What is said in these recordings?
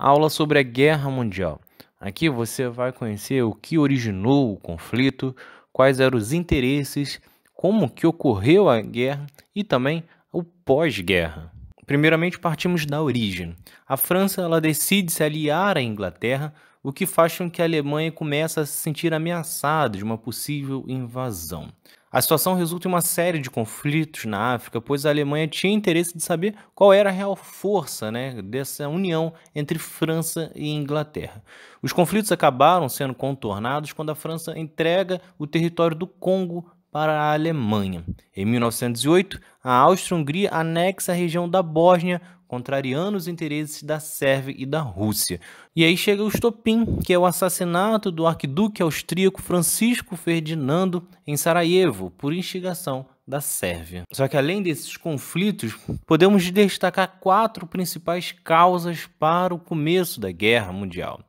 Aula sobre a Guerra Mundial. Aqui você vai conhecer o que originou o conflito, quais eram os interesses, como que ocorreu a guerra e também o pós-guerra. Primeiramente partimos da origem. A França ela decide se aliar à Inglaterra, o que faz com que a Alemanha comece a se sentir ameaçada de uma possível invasão. A situação resulta em uma série de conflitos na África, pois a Alemanha tinha interesse de saber qual era a real força né, dessa união entre França e Inglaterra. Os conflitos acabaram sendo contornados quando a França entrega o território do Congo para a Alemanha. Em 1908, a Áustria-Hungria anexa a região da Bósnia, contrariando os interesses da Sérvia e da Rússia. E aí chega o estopim, que é o assassinato do arquiduque austríaco Francisco Ferdinando em Sarajevo, por instigação da Sérvia. Só que além desses conflitos, podemos destacar quatro principais causas para o começo da Guerra Mundial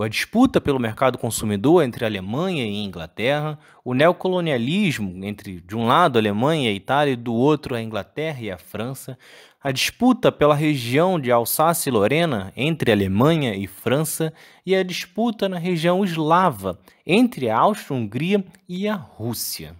a disputa pelo mercado consumidor entre a Alemanha e a Inglaterra, o neocolonialismo entre, de um lado, a Alemanha e a Itália, e do outro, a Inglaterra e a França, a disputa pela região de Alsácia e Lorena entre Alemanha e França, e a disputa na região eslava entre a Áustria-Hungria e a Rússia.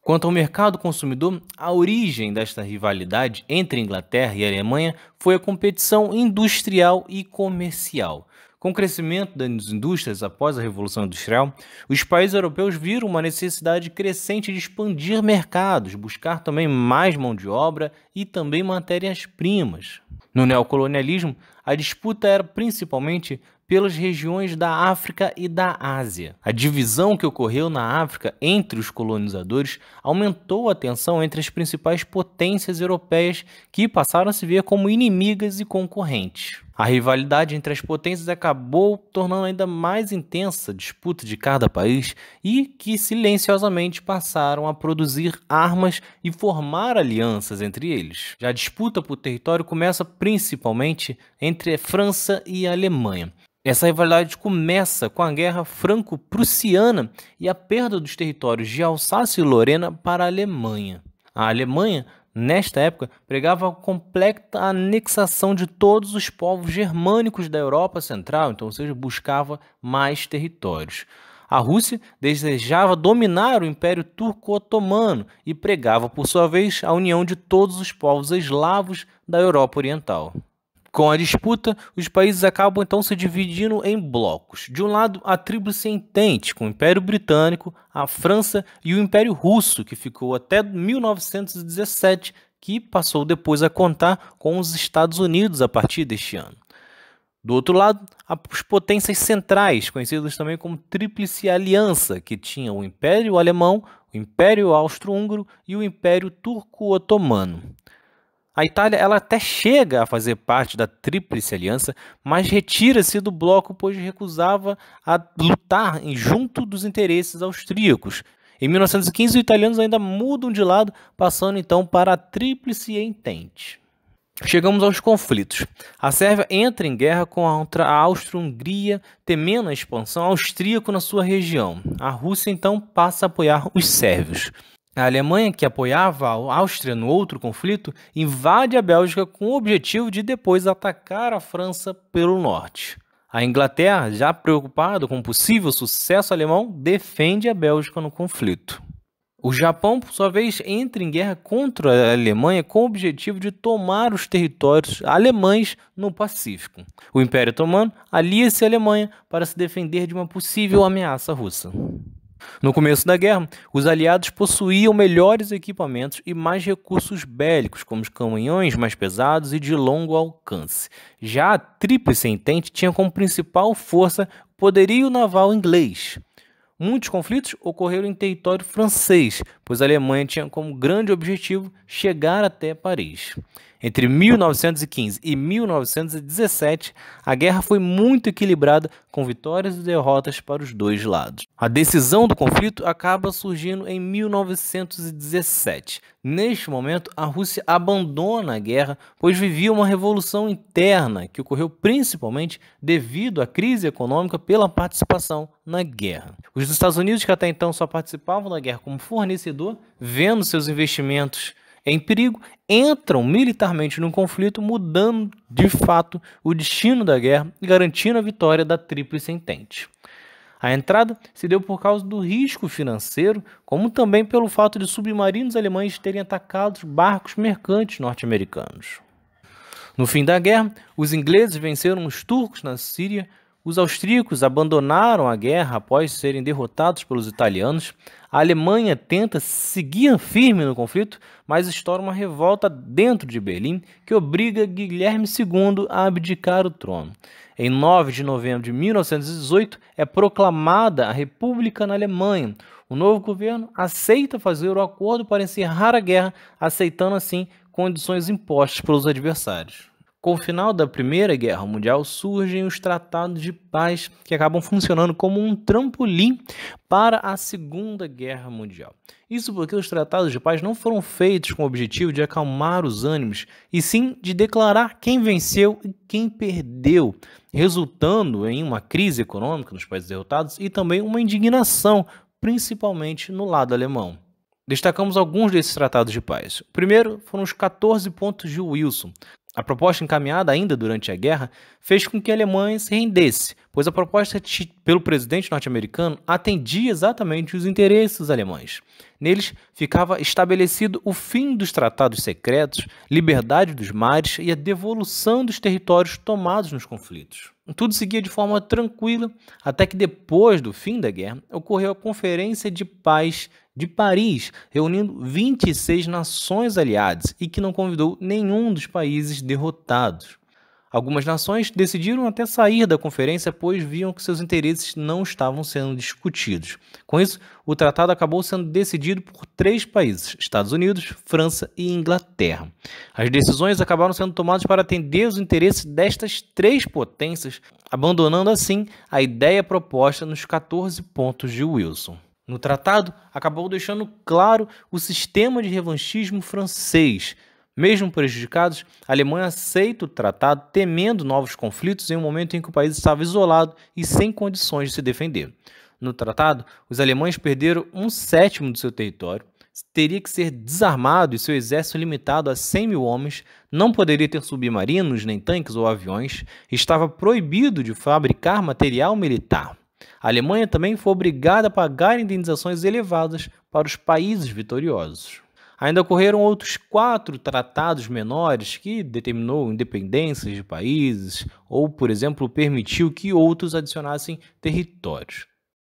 Quanto ao mercado consumidor, a origem desta rivalidade entre Inglaterra e Alemanha foi a competição industrial e comercial. Com o crescimento das indústrias após a Revolução Industrial, os países europeus viram uma necessidade crescente de expandir mercados, buscar também mais mão de obra e também matérias-primas. No neocolonialismo, a disputa era principalmente pelas regiões da África e da Ásia. A divisão que ocorreu na África entre os colonizadores aumentou a tensão entre as principais potências europeias que passaram a se ver como inimigas e concorrentes. A rivalidade entre as potências acabou tornando ainda mais intensa a disputa de cada país e que silenciosamente passaram a produzir armas e formar alianças entre eles. Já a disputa por território começa principalmente entre a França e a Alemanha. Essa rivalidade começa com a Guerra Franco-Prussiana e a perda dos territórios de Alsácia e Lorena para a Alemanha. A Alemanha, nesta época, pregava a completa anexação de todos os povos germânicos da Europa Central, então, ou seja, buscava mais territórios. A Rússia desejava dominar o Império Turco-Otomano e pregava, por sua vez, a união de todos os povos eslavos da Europa Oriental. Com a disputa, os países acabam então se dividindo em blocos. De um lado, a Tríplice Entente, com o Império Britânico, a França e o Império Russo, que ficou até 1917, que passou depois a contar com os Estados Unidos a partir deste ano. Do outro lado, as potências centrais, conhecidas também como Tríplice Aliança, que tinha o Império Alemão, o Império Austro-Húngaro e o Império Turco-Otomano. A Itália ela até chega a fazer parte da Tríplice Aliança, mas retira-se do bloco pois recusava a lutar junto dos interesses austríacos. Em 1915, os italianos ainda mudam de lado, passando então para a Tríplice Entente. Chegamos aos conflitos. A Sérvia entra em guerra contra a Áustria-Hungria, temendo a expansão austríaca na sua região. A Rússia então passa a apoiar os sérvios. A Alemanha, que apoiava a Áustria no outro conflito, invade a Bélgica com o objetivo de depois atacar a França pelo norte. A Inglaterra, já preocupada com o possível sucesso alemão, defende a Bélgica no conflito. O Japão, por sua vez, entra em guerra contra a Alemanha com o objetivo de tomar os territórios alemães no Pacífico. O Império Otomano alia-se à Alemanha para se defender de uma possível ameaça russa. No começo da guerra, os aliados possuíam melhores equipamentos e mais recursos bélicos, como os canhões mais pesados e de longo alcance. Já a Tríplice Entente tinha como principal força o poderio naval inglês. Muitos conflitos ocorreram em território francês, pois a Alemanha tinha como grande objetivo chegar até Paris. Entre 1915 e 1917, a guerra foi muito equilibrada, com vitórias e derrotas para os dois lados. A decisão do conflito acaba surgindo em 1917. Neste momento, a Rússia abandona a guerra, pois vivia uma revolução interna que ocorreu principalmente devido à crise econômica pela participação na guerra. Os Estados Unidos, que até então só participavam da guerra como fornecedor, vendo seus investimentos em perigo, entram militarmente no conflito, mudando de fato o destino da guerra e garantindo a vitória da Tríplice Entente. A entrada se deu por causa do risco financeiro, como também pelo fato de submarinos alemães terem atacado barcos mercantes norte-americanos. No fim da guerra, os ingleses venceram os turcos na Síria, os austríacos abandonaram a guerra após serem derrotados pelos italianos. A Alemanha tenta seguir firme no conflito, mas estoura uma revolta dentro de Berlim que obriga Guilherme II a abdicar o trono. Em 9 de novembro de 1918 é proclamada a República na Alemanha. O novo governo aceita fazer o acordo para encerrar a guerra, aceitando assim condições impostas pelos adversários. Com o final da Primeira Guerra Mundial surgem os tratados de paz que acabam funcionando como um trampolim para a Segunda Guerra Mundial. Isso porque os tratados de paz não foram feitos com o objetivo de acalmar os ânimos, e sim de declarar quem venceu e quem perdeu, resultando em uma crise econômica nos países derrotados e também uma indignação, principalmente no lado alemão. Destacamos alguns desses tratados de paz. O primeiro foram os 14 pontos de Wilson, a proposta encaminhada ainda durante a guerra fez com que a Alemanha se rendesse, pois a proposta pelo presidente norte-americano atendia exatamente os interesses alemães. Neles ficava estabelecido o fim dos tratados secretos, liberdade dos mares e a devolução dos territórios tomados nos conflitos. Tudo seguia de forma tranquila, até que depois do fim da guerra ocorreu a Conferência de Paz de Paris, reunindo 26 nações aliadas e que não convidou nenhum dos países derrotados. Algumas nações decidiram até sair da conferência, pois viam que seus interesses não estavam sendo discutidos. Com isso, o tratado acabou sendo decidido por três países: Estados Unidos, França e Inglaterra. As decisões acabaram sendo tomadas para atender os interesses destas três potências, abandonando assim a ideia proposta nos 14 pontos de Wilson. No tratado, acabou deixando claro o sistema de revanchismo francês. Mesmo prejudicados, a Alemanha aceita o tratado, temendo novos conflitos em um momento em que o país estava isolado e sem condições de se defender. No tratado, os alemães perderam um sétimo do seu território, teria que ser desarmado e seu exército limitado a 100 mil homens, não poderia ter submarinos, nem tanques ou aviões, estava proibido de fabricar material militar. A Alemanha também foi obrigada a pagar indenizações elevadas para os países vitoriosos. Ainda ocorreram outros quatro tratados menores que determinou independências de países ou, por exemplo, permitiu que outros adicionassem territórios.